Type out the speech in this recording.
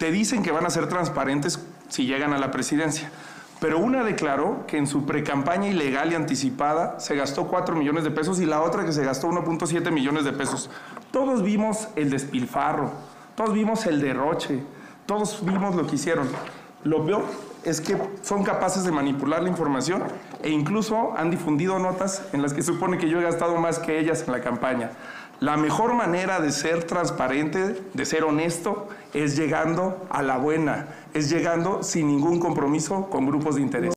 te dicen que van a ser transparentes si llegan a la presidencia. Pero una declaró que en su precampaña ilegal y anticipada se gastó 4 millones de pesos y la otra que se gastó 1.7 millones de pesos. Todos vimos el despilfarro, todos vimos el derroche, todos vimos lo que hicieron. Lo peor es que son capaces de manipular la información e incluso han difundido notas en las que supone que yo he gastado más que ellas en la campaña. La mejor manera de ser transparente, de ser honesto, es llegando a la buena, es llegando sin ningún compromiso con grupos de interés.